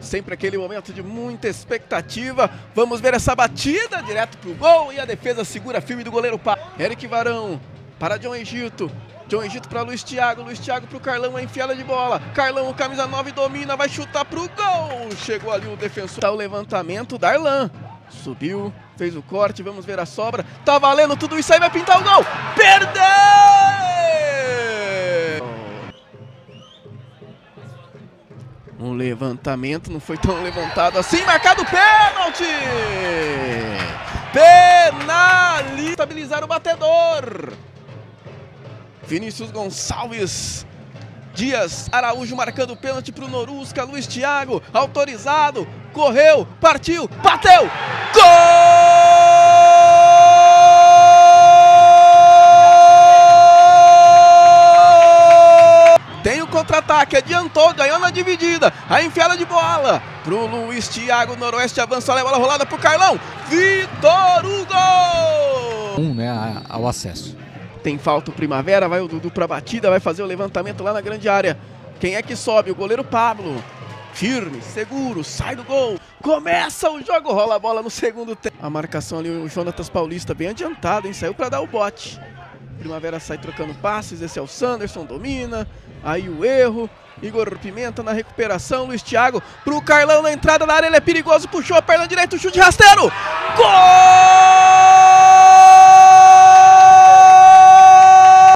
Sempre aquele momento de muita expectativa. Vamos ver essa batida direto pro gol e a defesa segura filme do goleiro Pá. Eric Varão para John Egito. John Egito para Luiz Thiago, Luiz Thiago para o Carlão, a enfiada de bola. Carlão, camisa 9, domina, vai chutar para o gol. Chegou ali o defensor. Tá o levantamento, Darlan. Subiu, fez o corte, vamos ver a sobra. Tá valendo tudo isso aí, vai pintar o gol. Um levantamento, não foi tão levantado assim, marcado pênalti! Penali! Estabilizar o batedor. Vinícius Gonçalves. Dias Araújo marcando pênalti para o Norusca. Luiz Thiago, autorizado. Correu, partiu, bateu. Gol! Contra-ataque, adiantou, ganhou na dividida. A enfiada de bola pro Luiz Thiago. Noroeste avançou, leva a rolada pro Carlão. Vitor Hugo! Um, né, ao acesso. Tem falta o Primavera, vai o Dudu pra batida, vai fazer o levantamento lá na grande área. Quem é que sobe? O goleiro Pablo. Firme, seguro, sai do gol. Começa o jogo, rola a bola no segundo tempo. A marcação ali, o Jonatas Paulista bem adiantado, hein? Saiu para dar o bote. Primavera sai trocando passes, esse é o Sanderson, domina. Aí o erro. Igor Pimenta na recuperação, Luiz Thiago pro Carlão na entrada da área, ele é perigoso, puxou a perna direita, chute rasteiro. Gol!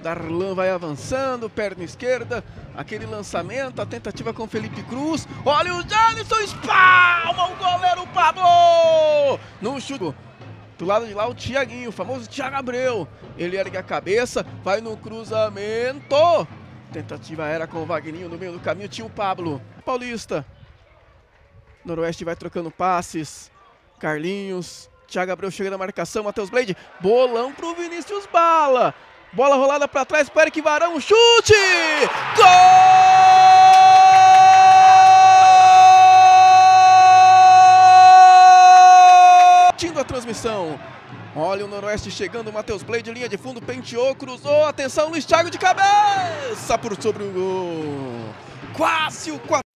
Darlan vai avançando, perna esquerda, aquele lançamento, a tentativa com Felipe Cruz. Olha o Jalisson, espalma o goleiro Pablo! No chute. Do lado de lá o Tiaguinho, o famoso Thiago Abreu. Ele ergue a cabeça, vai no cruzamento. Tentativa era com o Vagninho no meio do caminho, tinha o Pablo. Paulista. Noroeste vai trocando passes. Carlinhos. Thiago Abreu chega na marcação, Matheus Blade. Bolão pro Vinícius Bala. Bola rolada para trás para Eric Varão, chute! Gol! Transmissão. Olha o Noroeste chegando, Matheus Blade, linha de fundo, penteou, cruzou, atenção, Luiz Thiago de cabeça por sobre o gol. Quase o